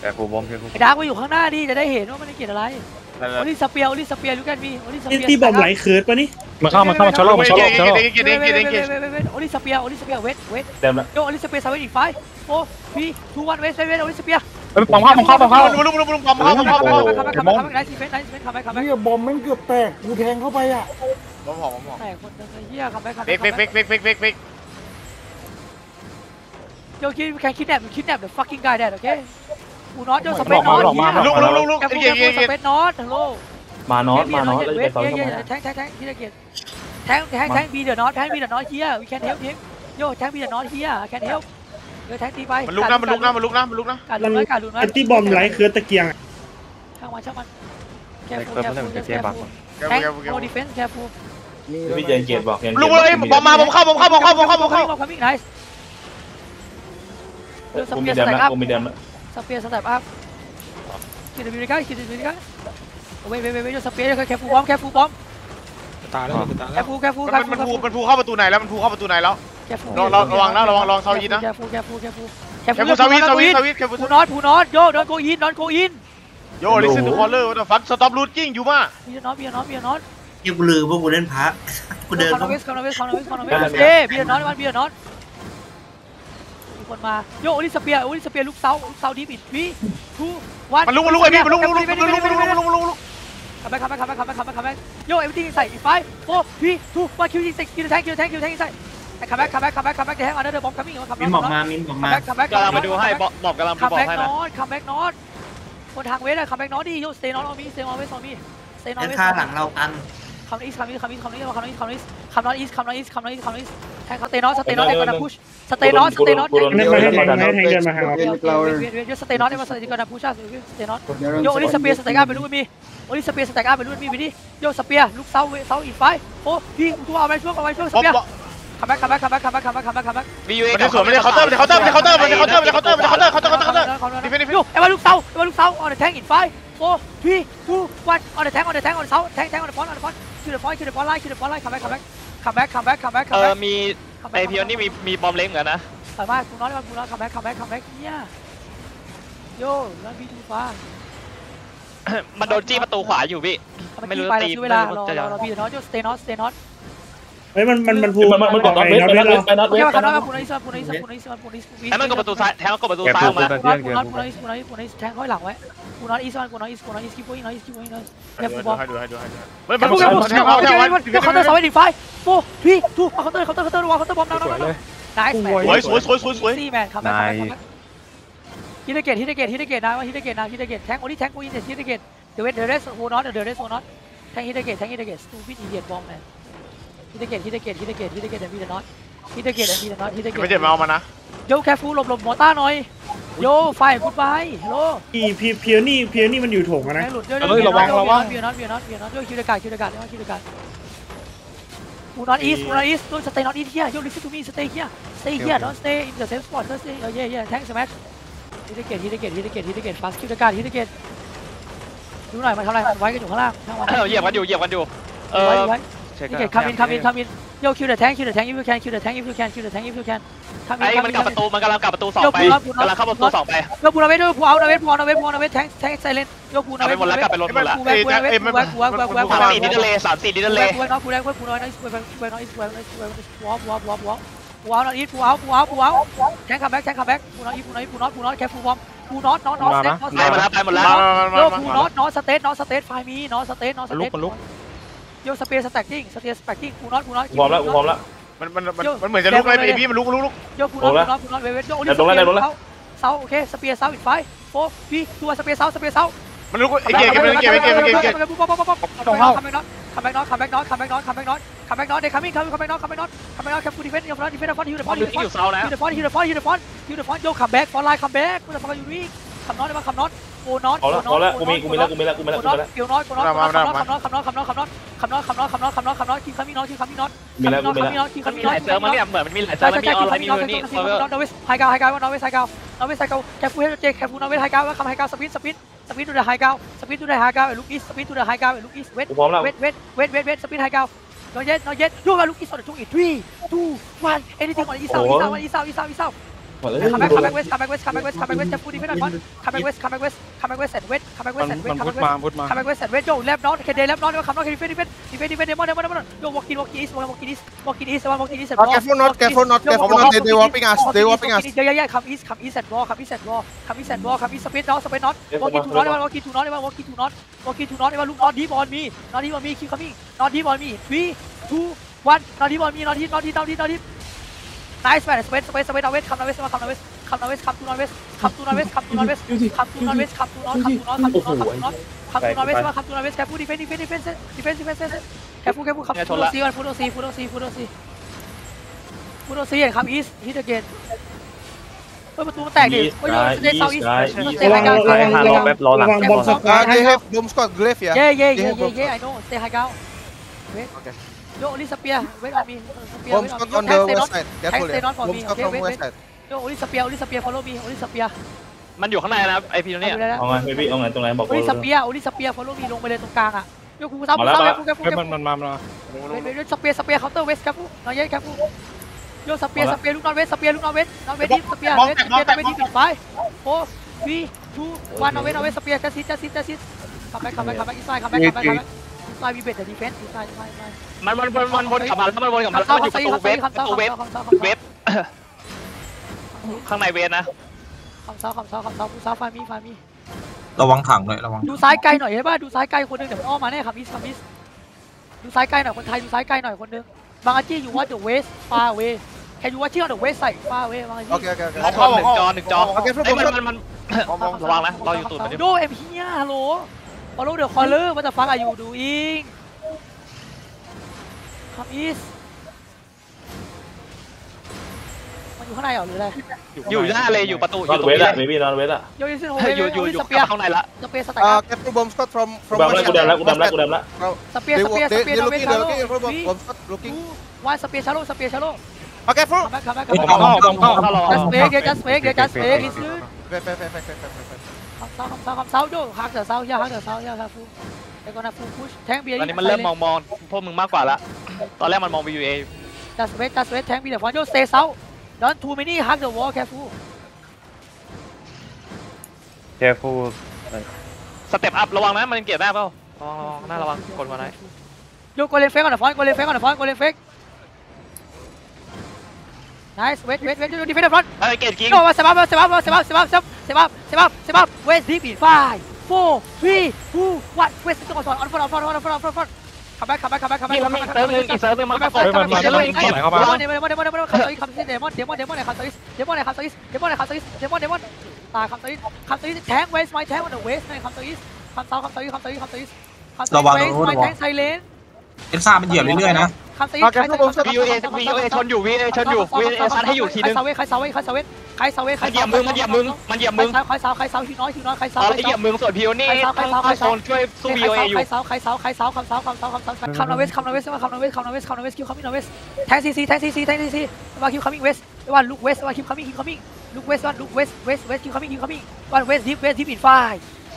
แกกูบอมแกกูไอ้ดาร์กมาอยู่ข้างหน้าดิจะได้เห็นว่ามันได้เกียรติอะไรนั่นแหโอละลิสเปียโอลิสเปียลูกแกนมีโอลิสเปียที่บอมไหลเคิร์ดปะนี่มันเข้ามันเข้ามาชาร์ลมันชาร์ลชาร์ลเกตเกตเกตเกตเกตโอลิสเปียโอลิสเปียเวทเวทเต็มแล้วโยโอลิสเปียซาเวทอีกไฟโฟพีทูวันเวทเวทโอลิสเปียเฮ้ยปองเข้าปองเข้าปองเข้าลุกลุกลุกลุกบอมเข้าบอมเข้าบอมคัมเข้าแบ็คคัมแบ็คคัมแบ็คคัมแบ็คไนซ์เฟนไนซ์เฟนคัมแบ็คคัมแบ็คเฮียบอมมันเกือบแตกกูแทงเข้าไปอะบอมหอมบอมหอมแตกคนนึงไอ้เหี้ยคัมแบ็คคัมเฟแบ็กคเฟกเฟกเฟกเฟกเฟกเฟกโยคิดแค่คิดแนบคิดแนบ the fucking guy that okay กู น็อตโยสเปนน็อตลุกลุกลุกลุกแกเกพูตแกเกพูตสเกตเปนน็อตฮัลโหลมานอสมานอสแล้วจะไปเวทต่อเยทำไมอะแทงแทงแทงที่ตะเกียบแทงแทงแทงบีเดอร์น็อตแทงบีเดอร์น็อตเฮีย we can help him โยแทงบีเดอร์น็อตเฮีย can help เออแทงตีไปมันลุกนะมันลุกนะมันลุกนะมันลุกนะการลุนไว้การลุนไว้ไอ้ที่บอมไหลเคิร์ดตะเกียงอะช่างมันช่างมันแคแกฟูเปิดแคมันฟูเลยแคแกบักฟูแกแทงแกแกโนดิเฟนส์แคฟูพี่เจนเกียรติบอกเจนลุกเลยบอมมาบอมเข้าบอมเข้าบอมเข้าบอมเข้าบอมเข้าบอมคัมมิ่งไนส์กูมีเดมแล้วกูมีเดมแล้ว สเปียร์สเต็ปอัพคิดดูดีกันคิดดูดีกันเว้ยเว้ยเว้ยเว้ยสเปียร์แคฟูบอมแคฟูบอมตายแล้วตายแคแล้วฟูแคฟูแคมันฟูมันพูมันพูเข้าประตูไหนแล้วมันพูเข้าประตูไหนแล้วแคฟูระวังนะระวังระวังเซายินนะแคฟูแคฟูแคฟูแกพูสวิตสวิตสวิตแกพูผู้นอตผู้นอตโยนอนโกอินนอนโกอินโย่ลิสต์ทูคอลเลอร์วันฟันสต็อปรูทกิ้งอยู่มาพี่นอตพี่นอตพี่นอตยังกูลืมว่ากูเล่นพระกูเดินคอนเข้าเวสคอนเวสคอนเวสคอนเวสเอ้พี่นอตวันพี่นอต มันมาโยโอลิสเปียโอลิสเปียลูกเซาลูกเซาดีบิดวีทูวันมันลุกมันลุกไอ้พี่มันลุกมันลุกมันลุกมันลุกมันลุกมันลุกมันลุกขับไปขับไปขับไปขับไปขับไปขับไปโยเอ็มทีใส่อีกไฟโฟพีทูวันคิวยิงใส่คิวแทงคิวแทงคิวแทงใส่ขับแบ็คขับแบ็คขับแบ็คขับแบ็คแให้อาเดอร์บอมคัมมิ่งขับมินบอกมามินบอกมากำลังมาดูให้บอบกำลังมาบอกให้นะขับแบ็คน็อตคนทางเวสอะขับแบ็คน็อตดิโยสเตย์นอตเอมีสเตย์น็อตเวสเอามีสเตย์น็อตเวสข้างหลังเรากัน คำนี้คำนี้คำนี้คำนี้คำนี้คำนี้คำนอตอีสคำนอตอีสคำนอตอีสคำนอตอีสแทงสเตย์นอตสเตย์นอตเด็กกระพุชสเตย์นอตสเตย์นอตนั่นมาให้แทงมาให้แทงเดินมาหาเราเวียนเวียนเวียนสเตย์นอตได้มาสเตย์กระพุชสเตย์นอตโยโอลิสเปียสเตย์อัพไปรู้มีโอลิสเปียสเตย์อัพไปรู้มีไปดิโยสเปียลูกเสาเสาอีไฟโอ้พี่ตัวเอาไปช่วยเอาไปช่วยสบอมเปียบอมคัมแบ็คคัมแบ็คคัมแบ็คคัมแบ็คคัมแบ็คคัมแบ็คคัมแบ็ควียูเอมันจะสวนมันจะเคาน์เตอร์มันจะเคาน์เตอร์มันจะเคาน์เตอร์มันจะเคาน์เตอร์มันจะเคาน์เตอร์มันจะเคาน์เตอร์เคาน์เตอร์เคาน์เตอร์เคาน์เตอร์ดิเฟนดิเฟนโยเอ้มาลูกเสาเอ้มาลูกเสา on the tank in five four three two one on the tank on the tank on the เสา tank tank on the point on the point คิว the point คิว the point line คิว the point line คัมแบ็คคัมแบ็คคัมแบ็คคัมแบ็คคัมแบ็คคัเอมแบ็อคมีไอพีอนนี่มีมีบอมเล้งเหมือนกันนะสามารถกูน้อยมากูน้อยคัมแบ็คคัมแบ็คคัมแบ็คเนี่ยโย่แล้วบีทูฟ้ามันโดนจี้ประตูขวาอยู่พี่ ไม่รู้ไปตีคือเวลารอจะรอรอบีน็อตโย่สเตย์น็อตสเตย์น็อต เฮ้ยมันมันมันพูมันมันมันกดน็อตเวสไปน็อตเวสไปน็อตโอเวเคสมาไปคันน็น็ออตตปูนิสปูนิสปูนิสปูนิสปูนิสไอ้มันกดประตูซ้ายแทงกดประตูแกซ้ายพูออกมาตัดปูเตี้ยน็อตแกปูพูน็อตปูน็อตปูน็อตแทงค่อยหลังไว้ปูน็อตอีสวันปูน็อตอีสปูน็อตอีสกีปูน็อตอีสกีปูน็อตเนี่ยปูบอลให้ดูให้ดูให้ดูมันแกมันพูดแทแกงพูดแทงแทงวันเดี๋ยวเคาน์เตอร์สวิตช์ไฟโฟพี่ทูเคาน์เตอร์เคาน์เตอร์เคาน์เตอร์วางเคาน์เตอร์บอมน้องน้องน้องนายแมนสวยสวยสวยสวยสวยซี่แมนครับฮิตเกตฮิตเกตฮิตเกตนะว่าฮิตเกตนะฮิตเกตแทงโอลิแทงกูยินเดฮิตเกตเดเวทเดเรสโฮน็อตเดเรสโฮน็อตแทงฮิตเกตแทงฮิตเกตสตูปิดอีเดียตบอมแมน ฮิตเกตฮิตเกตฮิตเกตฮิตเกตเดวีเดน็อตฮิตเกตเดวีเดน็อตฮิตเกตไม่เจ็บเอามานะโยแคฟูหลบหลบมอต้าหน่อยโยไฟกูดบายฮัลโหลอีพีเพียนี่เพียนี่มันอยู่ถงนะหลุดโยโยเบียน็อตเบียน็อตเบียน็อตเบียน็อตเบียน็อตโยคิวเดกาคิวเดกาคิวเดกากูนอตอีสกูนอตอีสโยสเตย์น็อตอีสเฮียโยลิสต์ทูมีสเตย์เฮีย stay here don't stay in the same spot just stay uh, yeah yeah thanks smash ฮิตเกตฮิตเกตฮิตเกตฮิตเกตฟาสคิวเดกาฮิตเกตดูหน่อยมันทำอะไรไว้กันอยู่ข้างล่างช่างมันเหยียบกันอยู่เหยียบกันอยู่เออ ไว้เช็คฮิตเกต come in come in come in yo kill the tank kill the tank if you can kill the tank if you can kill the tank if you can come ไอ้ in มัน come กลับ in ประตูมันกำลังกลับประตูสองไปกำลังเข้าประตูสองไป โยกูนาเวทด้วยกูเอานาเวทกูเอานาเวทกูเอานาเวทแทงแทงไซเลนโยกูนาเวทไปหมดแล้วกลับไปรถหมดแล้วกูแวกกูแวกกูแวกกูแวกกูแวกกูแวกกูสามแวกสี่ดินเลสามสี่ดินเลกูแวกน้อยกูแวกกูน้อยน้อยกูแวกกูแวกน้อยกูแวกน้อยกูแวกกูเอากูเอากูเอากูเอากูเอานาอีกูเอากูเอากูเอาแทงคัมแบ็กแทงคัมแบ็กกูน้อยกูน้อยกูน้อยกูน้อยแค่ฟูบอมกูน็อตน็อตน็อตสเตทน็อตไปหมดแล้วไปหมดแล้ว โยกูน็อตน็อตสเตทน็อตสเตทไฟมีน็อตสเตทน็อตสเตท โยสเปรย์สแต็กกิ้งสเปรย์สแต็กกิ้งกูน็อตกูน็อตกูพร้อมแล้วกูพร้อมแล้วมันมันมันเหมือนจะลุกเลยไอ้พี่มันลุกลุกลุกโยกูน็อตกูน็อตกูน็อตเวเวโยโอลิสเปียเสาโอเคสเปียร์เสาอีกไฟโฟพี่ตัวสเปียร์เสาสเปียร์เสามันลุกไอ้เกียร์เกียร์เกียร์เกียร์เกียร์เกียร์ตรงเข้าคัมแบ็กน็อตคัมแบ็กน็อตคัมแบ็กน็อตคัมแบ็กน็อตคัมแบ็กน็อตคัมแบ็กน็อตเดคัมมิ่งคัมแบ็กน็อตคัมแบ็กน็อตคัมแบ็กน็อตแคปฟูดิเฟนต์ยูฟอนดิเฟนต์ฟอนยูเดฟอนยูเดฟอนอยู่เสานะยูเดฟอนยูเดฟอนยูเดฟอนยูเดฟอนโยคัมแบ็กฟอนไลน์คัมแบ็กกูจะฟังยูวีคัมน็อตได้ป่ะคัมน็อตโอ้น็อตเอาละเอาละกูมีกูมีแล้วกูมีแล้วกูมีแล้วกูกูน็อตมีแล้วเกี่ยวน็อตกูน็อตคัมน็อตคัมน็อตคัมน็อตคัมน็อตคัมน็อตคัมน็ อตคัมน็อตคัมน็อตคัมน็อตคัมน็อตคิงคัมมิ่งน็อตคิงคัมมิ่งน็อตมีแล้วกูมีแล้วคิงคัมัมนมิ่งน็อตมีหลายเซิร์ฟมันเนี่ยเหมือนมันมีหลายเซิใช่ร์ฟมันใช่มีใช่ออนไลน์มีคิงมืคัอมมิ่งนี่น็อตนอเวสไฮกาวไฮกาวว่านอเวสไฮกาวนอเวสไฮกาวแคปฟูเฮดเจแคปฟูนอเวสไฮกาวว่าคัมไฮกาวสปีดสปีดสปีดดูเดอะไฮกาวสปีดดูเดอะไฮกาวลูกอีสสปีดดูเดอะไฮกาวลูกอีสเวทกูพร้อมแล้วเวทเวทเวทเวทเวทสปีดไฮกาว not yet not yet ยูมาลูกอีส on the two in three two one anything on อีสาวอีสาวอีสาวอีสาวอีสาวห มดเลยคัมแบ็กคัมแบ็กเวสคัมแบ็กเวสคัมแบ็กเวสคัมแบ็กเวสจะพูดดีไม่ได้ก่อนคัมแบ็กเวสคัมแบ็กเวสคัมแบ็กเวสเซตเวสคัมแบ็กเวมัสนเซตเวสมันคัมพุแบ็ทกเวสมาพุทมาคัมแบ็กเวสเซตเวสโยแลบน็อตเคเดแลบน็อตคัมน็อตเคดิเฟนดิเฟนดิเฟนดิเฟนเดมอนเดมอนเดมอนโยวอล์กินวอล์กินอีสวอล์กินอีสวอล์กินอีสวอล์กินอีส not careful not careful not careful not they they warping us they warping us เยอะๆคัมอีสคัมอีสเซตวอลคัมอีสเซตวอลคัมอีสเซตวอลคัมอีสสเปซน็อตสเปซน็อตวอล์กินทูน็อตได้ป่ะวอล์กินทูน็อตได้ป่ะวอล์กินทูน็อตวอล์กินทูน็อตได้ป่ะลูกน็อตดีบอลมีน็อตดีบอลมีคิวคัมมิ่งน็อตดีบอลมี three two one น็อตดีบอลมีน็อตดีน็อตดีน็อตดีน็อตดี nice man space space space เอาเวสคัมเอาเวสมาคัมเอาเวสคัมเอาเวสคัมทูนอเวสคัมทูนอเวสคัมทูนอเวสคัมทูนอเวสคัมทูนอคัมทูนอคัมทูนอคัมทูนอคัมทูนอเวสมาคัมทูนอเวสแคปูดิเฟนดิเฟนดิเฟนดิเฟนดิเฟนแคปูแคปูคัมฟูโดซีวันฟูโดซีฟูโดซีฟูโดซีฟูโดซีเห็นคัมอีสฮิตเกนเฮ้ยประตูมันแตกดิเฮ้ยโยนสเตย์เซาอีสสเตย์ไฮกาวระวังระวังระวังบอมส uh ปาร์ให้ they ครับ have bomb squad glaive yeah เย่เย่เย่เย่เย่ I know stay high ground wait Okay. yo only spear wait on me spear bomb wait on squad me on yo the stay west not side careful stay yeah not for bomb me squad okay from wait west wait side yo only spear only spear follow me only spear มันอยู่ข้างในนะไอพีเนี่ยเอาไงพี่เอาไงตรงไหนบอกโอลิสเปียโอลิสเปียฟอลโล่มีลงไปเลยตรงกลางอะโยกูซ้ำมากูแล้วซ้ำมาแกแล้วฟูแกฟูเฮ้แกยฟูมันมันมามาเดี๋ยวสเปียสเปียเคาน์เตอร์เวสแกฟูน้อยเยอะแกฟูโยสเปียสเปียลูกนอนเวสสเปียลูกนอนเวสนอนเวสดิสเปียเวสสเปียนอนเวสดิปิดไฟโอ้วีทูวันนอนเวสนอนเวสสเปียจัสซิสจัสซิสจัสซิสคัมแบ็คคัมแบ็คคัมแบ็คอินไซด์คัมแบ็คคัมแบ็คคัมแบ็คอิน ไซด์วีเบสเดอะดีเฟนส์อินไซด์อินไซด์อินไซด์มันมันมันมันวนกลับมาแล้วมันวนกลับมาแล้วคำมันเซาอยู่ประตูเวฟคำปเซาระตูเวฟคำเซาเวฟข้างในเวฟนะคำเซาคำเซาคำเซาผู้ซาฟามีฟามีระวังถังเลยระวังดูซ้ายไกลหน่อยใช่ป่ะดูซ้ายไกลคนนึงเดี๋ยวมันอ้อมมาแน่คัมมิสคัมมิสดูซ้ายไกลหน่อยคนไทยดูซ้ายไกลหน่อยคนนึงบางอาจี้อยู่ว่า the west far away แค่อยู่ว่าที่ on the west side far away บางอาจี้ okay okay okay มองเข้าหนึ่งจอหนึ่งจอเอา careful ไอ้ bomb มัน squad มันมันระวังนะรออยู่ตูดมันดิโดเอ็มเฮียฮัลโหล follow the caller what the fuck are you doing come east มันอยู่ข้างในเหรอหรืออะไรอยู่หน้าเลยอยู่ประตูอนอยู่ยู่ตรเวงทนี้อะเบบี้นอนเวทอะโยยิซินโฮอยู่อยู่อยู่สเปียร์ข้างในละสเปียร์สแต็ก uh careful bomb squad from กู from ดำ west แล้วกู side ดำแล้วกูดำแล้วกูดำแล้วสเปียร์ they สเปียร์ส they เปียร์ they นอเว looking ชา they โล looking for bomb วี bomb squad looking วันสเปียร์ชาโลสเปียร์ชาโล oh careful คัมแบ็คคัมแบ็คเฮ้ยคัมเข้าแบ็คเข้าเข้าเข้ารอ just fake เดี๋ยว just fake เดี๋ยว just fake อีซื้อ Fair, fair, fair, fair, fair, fair, fair, fair. คำซาคำเซาคำเซาโยฮักเดอร์เซาย่าฮักเดอร์เซาย่าฮักฟูเดี๋ยวก่อนะฟูพุชแทงเบียร์ตอนนี้มันเริ่มมองมองพวกมึงมากกว่าละตอนแรกมันมอง VUA จัสเวทจัสเวทแทงเบียร์ฟอนโยเตย์เซา don't too many hug the wall careful สเต็ปอัพระวังนะมันเกียร์หน้าเปล่าระวังระวังน้าระวังกดมาไหนโยโกเลนเฟกก่อนนะฟอนโกเลนเฟกก่อนนะฟอนโกเลนเฟก nice wait wait wait โยดีเฟนต์ฟอนเฮ้ยเกตกิ้งโยมาเซบับเซบับเซบับเซบับเซบับเซบับเซบับเซบับ west deep in five four three two one west ตัวก่อน on front on front on front on front on front come back come back come back come back นี่มันมีเซิร์ฟนึงอีกเซิร์ฟนึงมันก็เฮ้ยมันมาเดี๋ยวเดี๋ยวเรามันเกตไหนเข้ามาเดมอนเดมอนเดมอนเดมอนคำซิสเดมอนเดมอนเดมอนเดมอนคำซิสเดมอนคำซิสเดมอนคำซิสเดมอนเดมอนตาคำซิสคำซิสแทงเวสไมแทง on the west คำซิสคำเซาคำซิสคำซิสคำซิสคำซิสระวังเวสระวัง ไมแทงไซเลน เอลซ่ามันเหยียบเรื่อยๆนะคำซิส Okay, no problem, sir. VUA VUA ชนอยู่ VUA ชนอยู่ VUA ซัดให้อยู่ทีนึงใครเซาเวสใครเซาเวสใครเซาเวสใครเซาเวสมันเหยียบมึงมันเหยียบมึงมันเหยียบมึงใครเซาใครเซาฮิวน้อยฮิวน้อยใครตเซาอนนี้เหยียบมึงส่วนพิวนี่ต้องโซนช่วยสู้ VUA อยู่ใครเซาใครเซาใครเซาคำเซาคำเซาคำเซาคำนาเวสคำนาเวสคำนาเวสคำนาเวสคำนาเวสคิวคัมมิ่งนาเวสแทงซีซีแทงซีซีแทงซีซีว่าคิวคัมมิ่งเวสว่าลุกเวสว่าคิวคัมมิ่งคิวคัมมิ่งลุกเวสว่าลุกเวสเวสเวสคิวคัมมิ่งคิวคัมมิ่งว่าเวสดิฟเวสดิฟอินไฟ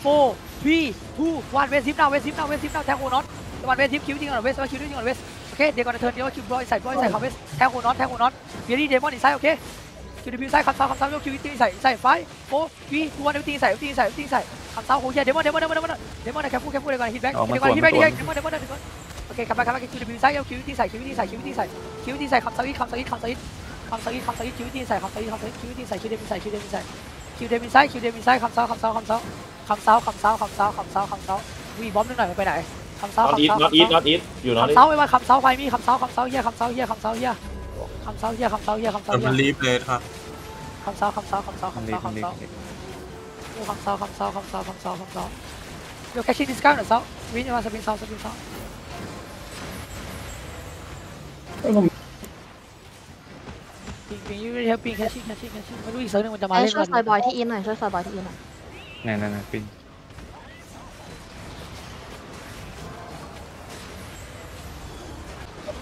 โฟร์ทรีทูวันเวสดิฟนาเวสดิฟนาเวสดิฟนาแทงโอนอต วันเวสดิฟคิวจริงอะเวสว่าคิวจริงอะเวสโอเคเดี๋ยวก่อนเทิร์นเดี๋ยวว่าคิวบอยใส่บอยใส่คำเวสแทงโอนอตแทงโอนอตเบียร์ดี้เดมอนอินไซด์โอเคคิวดิบิวใส่คำเซาคำเซายกคิวตีใส่ใส่ไฟโฟวีทูวันตีใส่ตีใส่ตีใส่คำเซาโอ้ยเดมอนเดมอนเดมอนเดมอนเดมอนแค่พูดแค่พูดเลยก่อนฮิตแบ็กเดี๋ยวก่อนฮิตแบ็กดีเดมอนเดมอนเดมอนโอเคคัมแบ็กคัมแบ็กคิวดิบิวใส่ยกคิวตีใส่คิวตีใส่คิวตีใส่คิวตีใส่คำเซาอีคำเซาอีคำเซาอีคำเซาอีคำเซาอีคิวตีใส่คำเซาอีคำเซาอีคิวตีใส่คิวเดมิใส่คิวเดมิใส่คิวเดมิใส่คิวเดมิใส่คำเซาคำเซาคำเซาคำเซาคำเซาคำเซาคำเซาคำเซาวีบอมนิดหน่อยมันไปไหน คำเซานอตคำอีทเซานอตอีทนอตอีทอยู่นอตอีทคำเซาไม่ว่าคำเซาไฟมีคำเซาคำเซาเฮียคำเซาเฮียคำเซาเฮียคำเซาเฮียคำเซาเฮียคำเซาเดี๋ยวเฮีมันยรีบเลยครับคำเซาคำเซาคำเซาคำเซาคำเซาโอ้คำเซาคำเซาคำเซาคำเซาคำเซาโยแคชชิ่งดิสการ์หน่อยเซาวินมาสปินเซาสปินเซาเอ้ยผมปิงปิงยูเฮลปิงแคชชิ่งแคชชิ่งแคชชิ่งไม่รู้อีกเซิร์ฟนึงมันจะมาไอ้เล่นช่วยกัซอยบอยที่อินหน่อยช่วยซอยบอยที่อินหน่อยนั่นนั่นปิง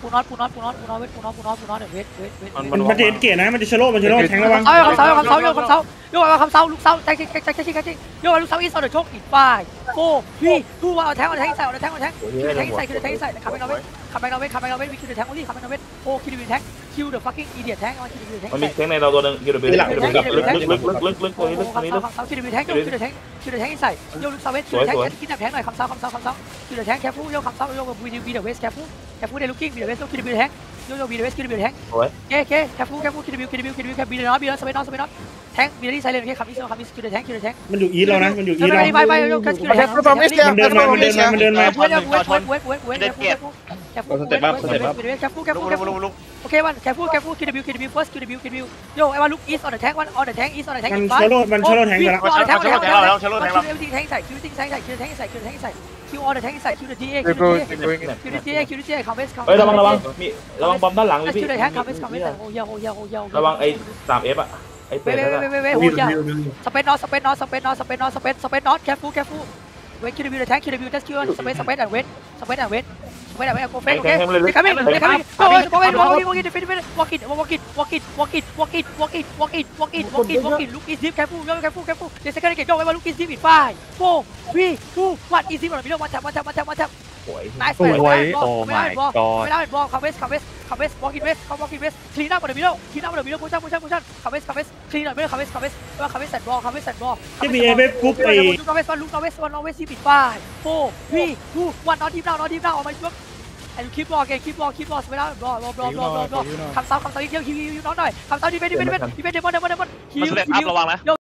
ปูน็อตปูน็อตปูน็อตปูน็อตเวทปูน็อตปูน็อตปูน็อตเวทเวทเวทมันมันจะเอ็นเกตนะ มันจะชโลมันจะโลแทงระวังเอาคำเสาเอาคำเสาโยกคำเสาโยกคำเสาลูกเสาแทงแทงแทงแทงแทงแทงโยกลูกเสาอีสเอาเดอะโชคอีกฝ่ายโฟพี่ดูว่าเอาแทงเอาแทงใส่เอาแทงเอาแทงคิวแทงใส่คิวแทงใส่คัมแบ็กเอาเวทคัมแบ็กเอาเวทคัมแบ็กเอาเวทวิคิวแทงโอลี่คัมแบ็กเอาเวทโอ้คิวดิแทงคิวเดอะฟักกิ้งอีเดียแทงเอาคิวดิแทงมันมีใส่แทงในเราตัวหนึงคิวเดบิวลึกลึกลึกลึกลึกลึกตรงนี้ลึกตรงนี้ลึกคำเสาคิวดิแทงโยคิวดิแทงคิวดิแทงใส่โยลูกเสาเวทคิวดิแทงกินแบบแทงหน่อยคำเสาคำเสาคำเสาคิวดิแทงแคฟูโยคำเสาโยวีดีวีเดอะเวสแคฟู แคฟูเดลุกกิ้งบีเดอะเวสโยคิดดิลแทงโยโยวีเดอะเวสคิดดิลแทงโอ้ยเคเคแคฟูแคฟูคิวดิคิวดิคิวดิแคบีเดอร์บีเดอร์สเปนนอสสเปนนอสแทงบีเดอร์ไซเลนโอเคคำนี้คำนี้คิวดิแทงคิวดิแทงมันอยู่อีทเรานะมันอยู่อีทไปเราไปไปโยคิวดิแทงมันเดินมามันเดินมามันเดินมาเว้ยเว้ยเว้ยเว้ยเว้ยเว้ยแคฟูแคฟูแคฟูแคฟูแคฟูแคฟูโอเควันแคฟูแคฟู Okay, one. Careful, careful. Kill the build, kill the build. First, kill the build, kill the build. Yo, everyone look east on the tank. One on the tank, east on the tank. มัน in ช front. โลดมันชโลดแทงไปแล้ว on the tank, on the tank, on the tank. Kill everything tank inside. Kill everything tank inside. Kill the tank inside. Kill the tank inside. Kill all the tank inside. Kill the DA. Kill the DA. Kill the DA. Kill the DA. Convince, เฮ้ย convince. ระวังระวังมีระวังบอมด้านหลังเลย Let's พี่ kill the tank. Convince, convince. Oh yeah, oh yeah, oh yeah. oh yeah. ระวังไอ้สามเอฟอะไอ้เป็ด Wait, wait, นั่น wait, อะ wait, wait, wait. Oh yeah. สเปนนอสสเปนนอสสเปนนอสสเปนนอสสเปนสเปนนอสแคฟูแคฟู เวทคิวดิวิวแทงคิวดิวิวเทสคิวสเปนสเปนแอนเวทสเปนแอนเวทสเปนแอนเวทโกเฟโอเคเดคัมมิ่งเดคัมมิ่งโอ้ยโอ้ยโอ้ยโอ้ยดิฟิ สวยนายสวยโอ้ไม่ได้บอลไม่ได้บอลคาเวสคาเวสคาเวสบอลกินเวสเขาบอลกินเวสคลีนอัพบอลเดมิโลคลีนอัพบอลเดมิโลโพชั่นพุชั่นพุชั่นคาเวสคาเวสคลีนหน่อยไม่ได้คาเวสคาเวสว่าคาเวสแซดบอลคาเวสแซดบอลที่มีเอเวฟกรุ๊ปไปลูกคาเวสวันลูกคาเวสวันลูกาเวสที่ปิดป้ายโฟวีทูวันนอนทีมดาวนอนทีมดาวออกมาช่วยไอ้คลิปบอลเก่งคลิปบอลคลิปบอลไม่ได้บอลบอลบอลบอลบอลคำเซ้าคำเซ้าอีกเที่ยวคิวคิวน้องหน่อยคำเซ้าดีเป็นดีเป็นดีเป็นดีเป็นเดมอนเดมอนเดมอนคิวคิวระวังนะ